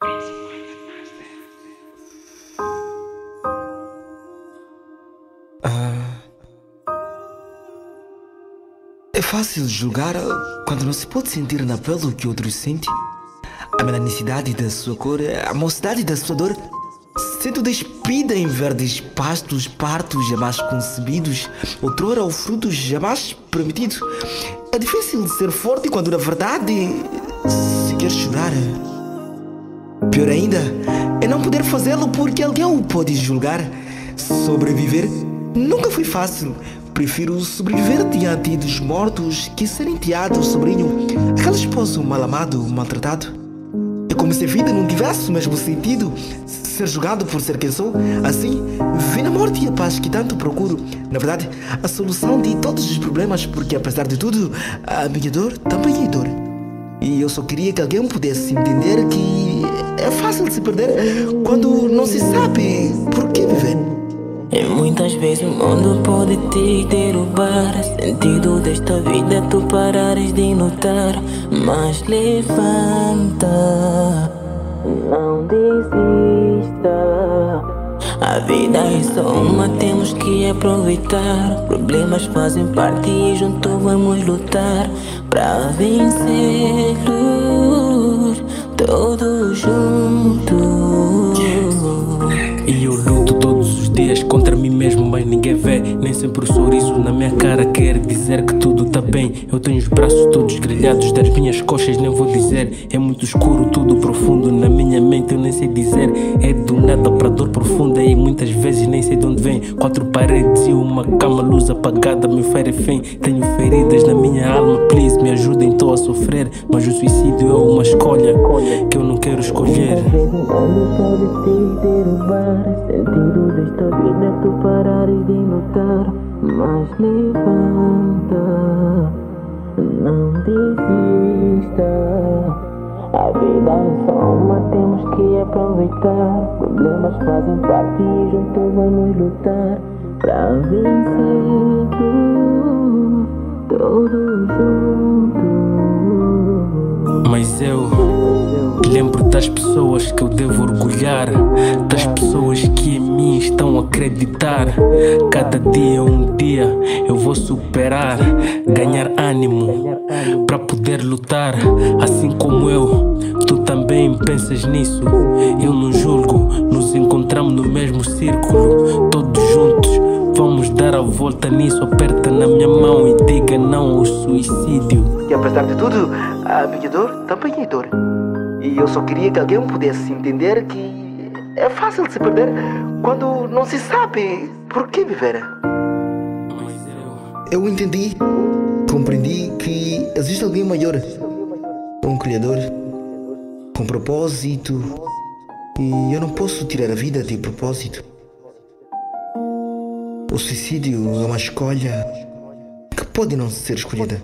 Ah, é fácil julgar quando não se pode sentir na pele o que outros sentem. A melanicidade da sua cor, a mocidade da sua dor. Sendo despida em verdes pastos, partos jamais concebidos, outrora o fruto jamais prometido. É difícil ser forte quando na verdade se quer chorar. Pior ainda é não poder fazê-lo porque alguém o pode julgar. Sobreviver nunca foi fácil. Prefiro sobreviver diante dos mortos que ser enteado, sobrinho, aquele esposo mal amado, maltratado. É como se a vida não tivesse o mesmo sentido, ser julgado por ser quem sou. Assim, vi na morte e a paz que tanto procuro. Na verdade, a solução de todos os problemas, porque apesar de tudo, a minha dor também é dor. E eu só queria que alguém pudesse entender que é fácil de se perder quando não se sabe por que viver. E muitas vezes o mundo pode te derrubar. Sentido desta vida tu parares de notar. Mas levanta Não desista. A vida é só uma, temos que aproveitar. Problemas fazem parte e junto vamos lutar Pra vencer-los Todos juntos E eu luto todos os dias contra mim mesmo, mas ninguém vê. Nem sempre o sorriso na minha cara quer dizer que tudo tá bem. Eu tenho os braços todos grelhados das minhas coxas, nem vou dizer. É muito escuro, tudo profundo na minha mente, eu nem sei dizer. Nada pra dor profunda e muitas vezes nem sei de onde vem. Quatro paredes e uma cama, luz apagada, me fere fim. Tenho feridas na minha alma, please me ajudem, tô a sofrer. Mas o suicídio é uma escolha que eu não quero escolher. Mas levanta Não desista Só uma, temos que aproveitar. Problemas fazem parte e junto vamos lutar Pra vencer Todos juntos. Mas eu lembro das pessoas que eu devo orgulhar, das pessoas que em a acreditar. Cada dia é um dia eu vou superar, ganhar ânimo para poder lutar. Assim como eu, tu também pensas nisso. Eu não julgo, nos encontramos no mesmo círculo, todos juntos. Vamos dar a volta nisso, aperta na minha mão e diga não ao suicídio. E apesar de tudo, a minha dor também é dor. E eu só queria que alguém pudesse entender que é fácil de se perder quando não se sabe por que viver. Eu entendi, compreendi que existe alguém maior, um Criador, com propósito, e eu não posso tirar a vida de propósito. O suicídio é uma escolha que pode não ser escolhida.